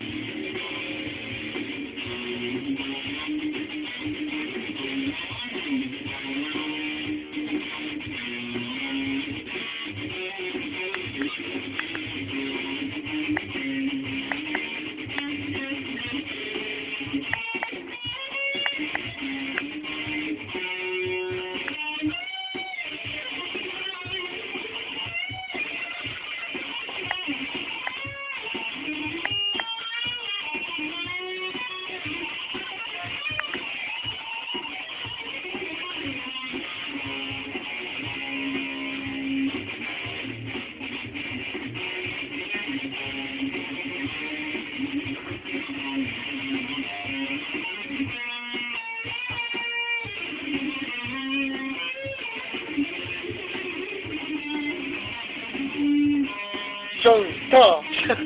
you Trời thở.